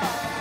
Yeah.